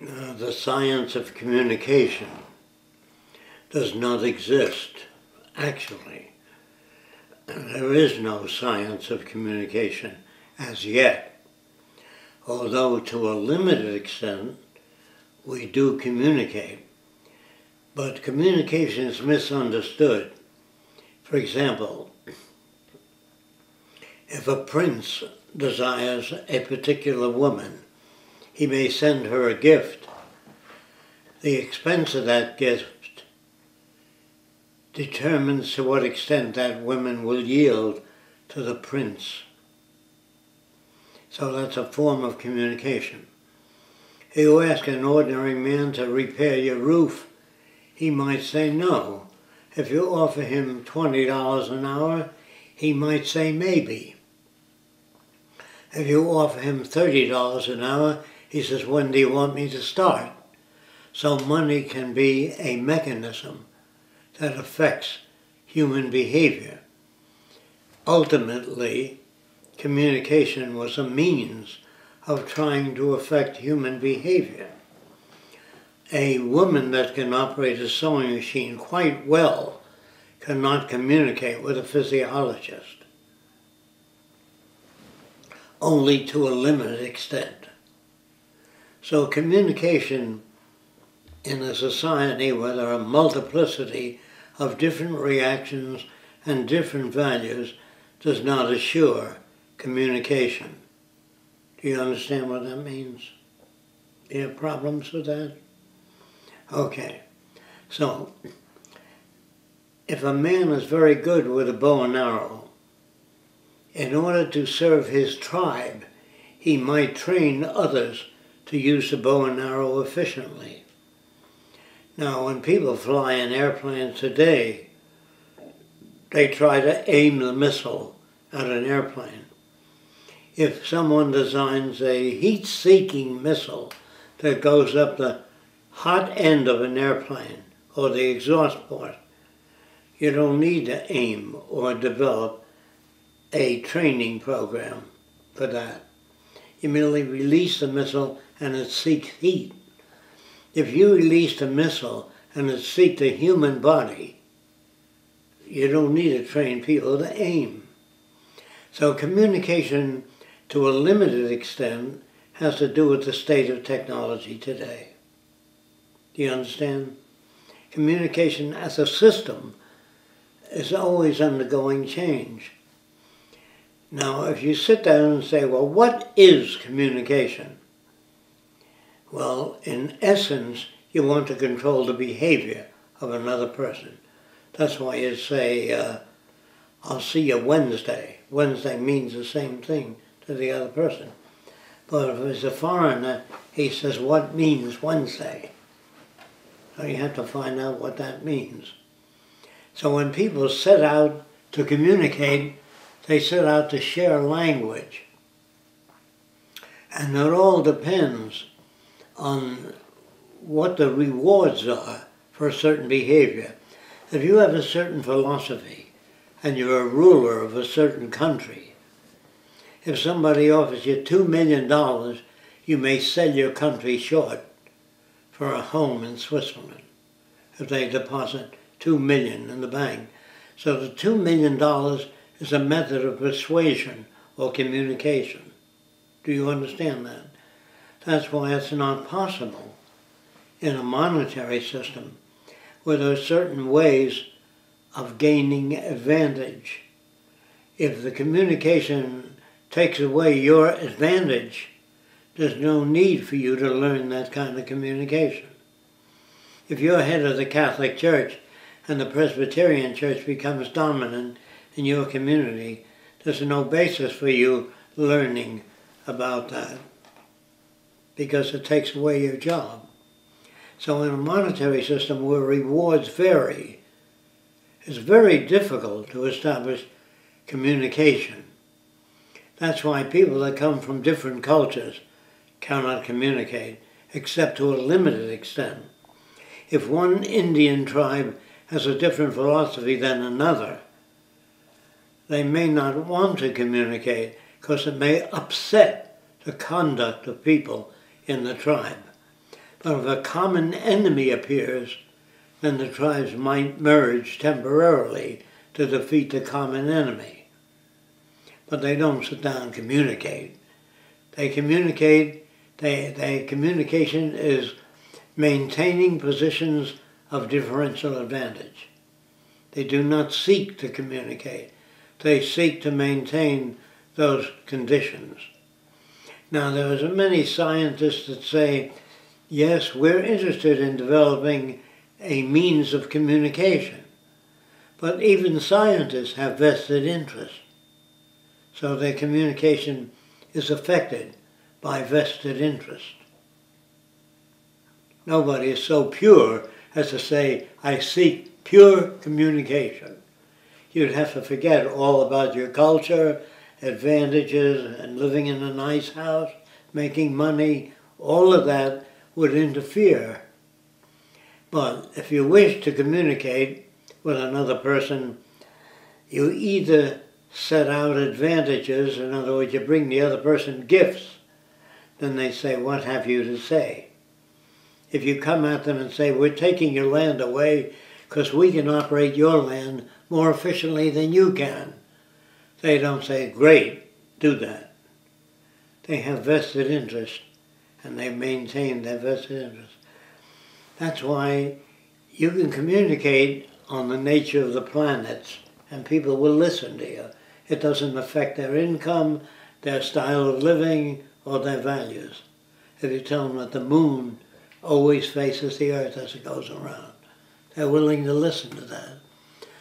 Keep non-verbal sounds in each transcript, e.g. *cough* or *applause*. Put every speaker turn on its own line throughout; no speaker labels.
The science of communication does not exist, actually. There is no science of communication as yet, although to a limited extent we do communicate. But communication is misunderstood. For example, if a prince desires a particular woman, he may send her a gift. The expense of that gift determines to what extent that woman will yield to the prince. So that's a form of communication. If You ask an ordinary man to repair your roof, he might say no. If you offer him $20 an hour, he might say maybe. If you offer him $30 an hour, he says, when do you want me to start? So money can be a mechanism that affects human behavior. Ultimately, communication was a means of trying to affect human behavior. A woman that can operate a sewing machine quite well cannot communicate with a physiologist only to a limited extent. So communication in a society where there are multiplicity of different reactions and different values does not assure communication. Do you understand what that means? Do you have problems with that? Okay. So, if a man is very good with a bow and arrow, in order to serve his tribe, he might train others to use the bow and arrow efficiently. Now, when people fly in airplanes today, they try to aim the missile at an airplane. If someone designs a heat-seeking missile that goes up the hot end of an airplane or the exhaust port, you don't need to aim or develop a training program for that. You merely release the missile and it seeks heat. If you release a missile and it seeks the human body, you don't need to train people to aim. So communication, to a limited extent, has to do with the state of technology today. Do you understand? Communication as a system is always undergoing change. Now, if you sit down and say, well, what is communication? Well, in essence, you want to control the behavior of another person. That's why you say, uh, I'll see you Wednesday. Wednesday means the same thing to the other person. But if it's a foreigner, he says, what means Wednesday? So you have to find out what that means. So when people set out to communicate, they set out to share language. And it all depends on what the rewards are for a certain behavior. If you have a certain philosophy and you're a ruler of a certain country, if somebody offers you $2 million, you may sell your country short for a home in Switzerland if they deposit 2 million in the bank. So the $2 million is a method of persuasion or communication. Do you understand that? That's why it's not possible in a monetary system where there are certain ways of gaining advantage. If the communication takes away your advantage, there's no need for you to learn that kind of communication. If you're head of the Catholic Church and the Presbyterian Church becomes dominant in your community, there's no basis for you learning about that because it takes away your job. So in a monetary system where rewards vary, it's very difficult to establish communication. That's why people that come from different cultures cannot communicate, except to a limited extent. If one Indian tribe has a different philosophy than another, they may not want to communicate because it may upset the conduct of people in the tribe. But if a common enemy appears, then the tribes might merge temporarily to defeat the common enemy. But they don't sit down and communicate. They communicate, they, they communication is maintaining positions of differential advantage. They do not seek to communicate. They seek to maintain those conditions. Now, there are many scientists that say, yes, we're interested in developing a means of communication. But even scientists have vested interests. So their communication is affected by vested interest. Nobody is so pure as to say, I seek pure communication. You'd have to forget all about your culture, advantages, and living in a nice house, making money. All of that would interfere. But if you wish to communicate with another person, you either set out advantages, in other words, you bring the other person gifts, then they say, What have you to say? If you come at them and say, We're taking your land away because we can operate your land more efficiently than you can, they don't say, Great, do that. They have vested interest and they maintain their vested interest. That's why you can communicate on the nature of the planets and people will listen to you. It doesn't affect their income, their style of living, or their values. If you tell them that the moon always faces the earth as it goes around, they're willing to listen to that.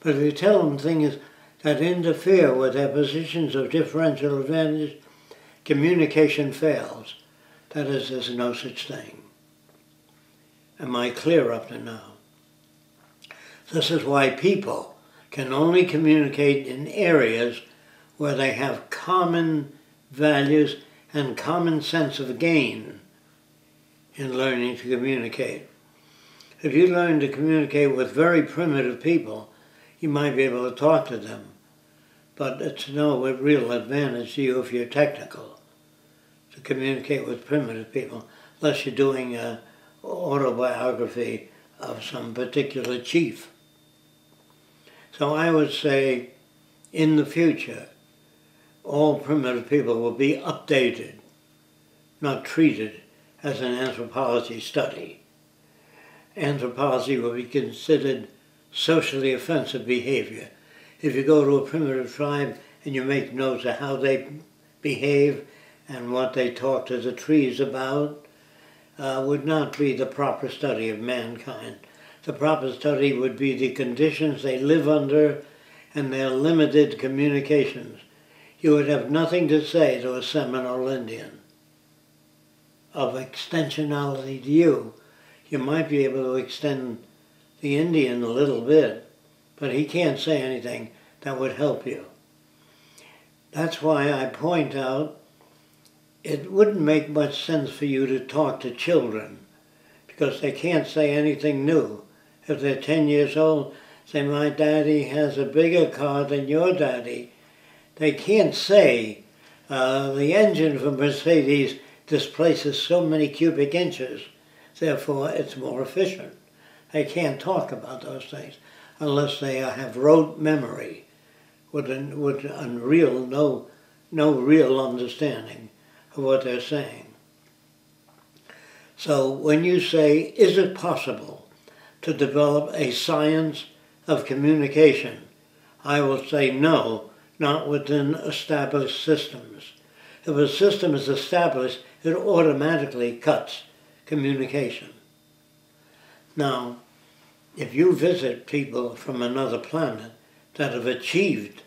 But if you tell them things that interfere with their positions of differential advantage, communication fails. That is, there's no such thing. Am I clear up to now? This is why people can only communicate in areas where they have common values and common sense of gain in learning to communicate. If you learn to communicate with very primitive people, you might be able to talk to them, but it's no real advantage to you if you're technical to communicate with primitive people, unless you're doing an autobiography of some particular chief. So I would say, in the future, all primitive people will be updated, not treated as an anthropology study. Anthropology will be considered socially offensive behavior. If you go to a primitive tribe and you make notes of how they behave and what they talk to the trees about, uh, would not be the proper study of mankind. The proper study would be the conditions they live under and their limited communications you would have nothing to say to a Seminole Indian of extensionality to you. You might be able to extend the Indian a little bit, but he can't say anything that would help you. That's why I point out it wouldn't make much sense for you to talk to children because they can't say anything new. If they're 10 years old, say, my daddy has a bigger car than your daddy they can't say uh, the engine a Mercedes displaces so many cubic inches, therefore it's more efficient. They can't talk about those things unless they have rote memory with, an, with unreal, no, no real understanding of what they're saying. So when you say, is it possible to develop a science of communication, I will say no, not within established systems. If a system is established, it automatically cuts communication. Now, if you visit people from another planet that have achieved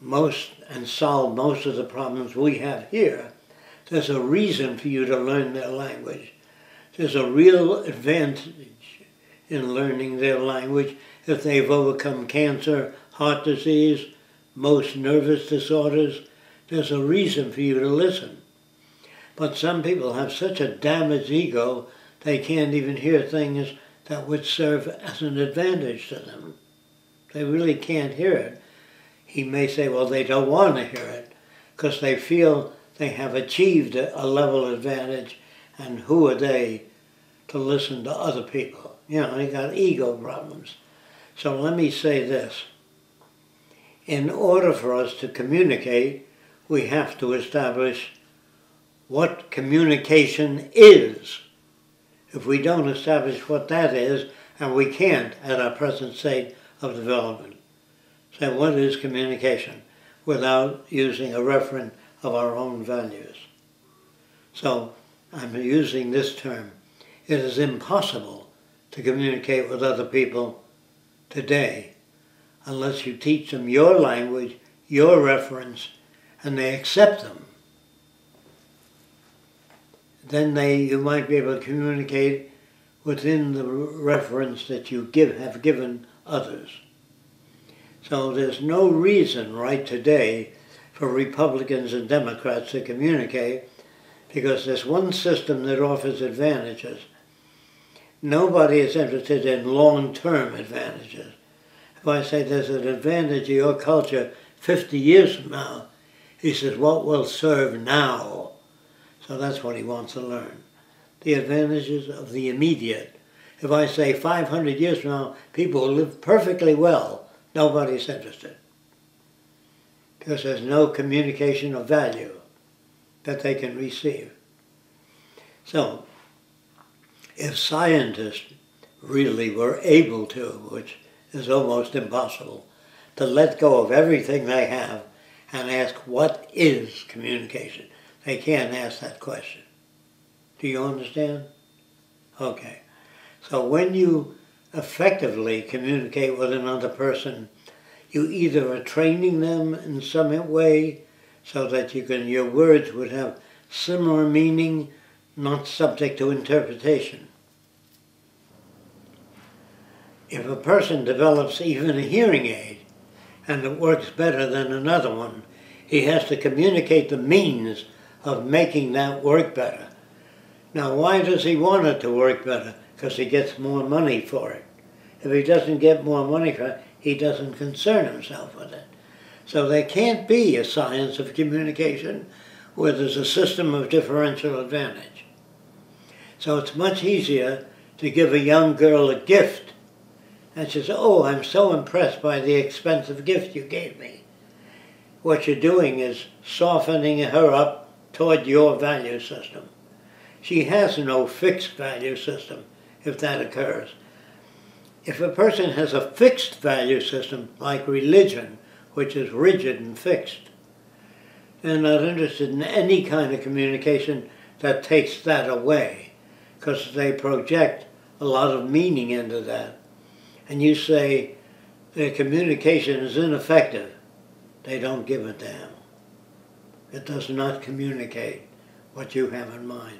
most and solved most of the problems we have here, there's a reason for you to learn their language. There's a real advantage in learning their language if they've overcome cancer, heart disease, most nervous disorders, there's a reason for you to listen. But some people have such a damaged ego, they can't even hear things that would serve as an advantage to them. They really can't hear it. He may say, well, they don't want to hear it because they feel they have achieved a level of advantage, and who are they to listen to other people. You know, you got ego problems. So let me say this. In order for us to communicate, we have to establish what communication is. If we don't establish what that is, and we can't at our present state of development, say what is communication without using a reference of our own values. So I'm using this term. It is impossible to communicate with other people today unless you teach them your language, your reference, and they accept them. Then they, you might be able to communicate within the reference that you give, have given others. So there's no reason right today for Republicans and Democrats to communicate because there's one system that offers advantages. Nobody is interested in long-term advantages. If I say there's an advantage to your culture 50 years from now, he says, what will serve now? So that's what he wants to learn. The advantages of the immediate. If I say 500 years from now, people will live perfectly well, nobody's interested. Because there's no communication of value that they can receive. So, if scientists really were able to, which is almost impossible, to let go of everything they have and ask what is communication. They can't ask that question. Do you understand? Okay. So when you effectively communicate with another person, you either are training them in some way so that you can your words would have similar meaning, not subject to interpretation. If a person develops even a hearing aid, and it works better than another one. He has to communicate the means of making that work better. Now, why does he want it to work better? Because he gets more money for it. If he doesn't get more money for it, he doesn't concern himself with it. So there can't be a science of communication where there's a system of differential advantage. So it's much easier to give a young girl a gift and she says, oh, I'm so impressed by the expensive gift you gave me. What you're doing is softening her up toward your value system. She has no fixed value system if that occurs. If a person has a fixed value system, like religion, which is rigid and fixed, they're not interested in any kind of communication that takes that away, because they project a lot of meaning into that and you say their communication is ineffective, they don't give a damn. It does not communicate what you have in mind.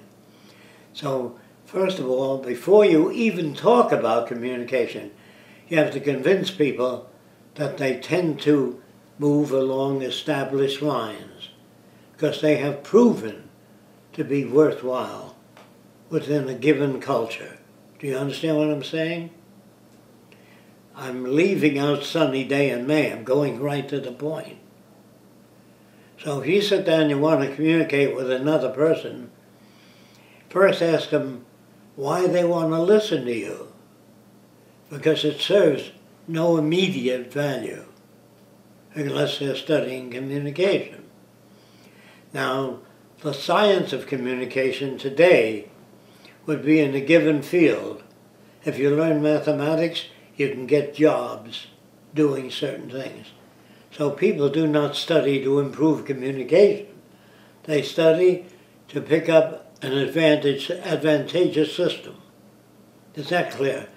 So, first of all, before you even talk about communication, you have to convince people that they tend to move along established lines because they have proven to be worthwhile within a given culture. Do you understand what I'm saying? I'm leaving out sunny day in May. I'm going right to the point. So if you sit down and you want to communicate with another person, first ask them why they want to listen to you. Because it serves no immediate value unless they're studying communication. Now, the science of communication today would be in a given field. If you learn mathematics, you can get jobs doing certain things. So people do not study to improve communication. They study to pick up an advantage, advantageous system. Is that clear?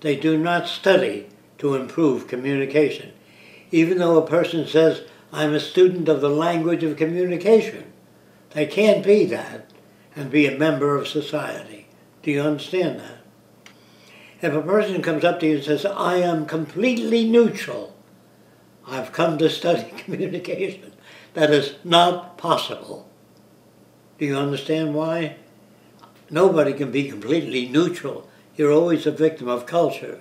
They do not study to improve communication. Even though a person says, I'm a student of the language of communication, they can't be that and be a member of society. Do you understand that? If a person comes up to you and says, I am completely neutral, I've come to study *laughs* communication, that is not possible. Do you understand why? Nobody can be completely neutral. You're always a victim of culture.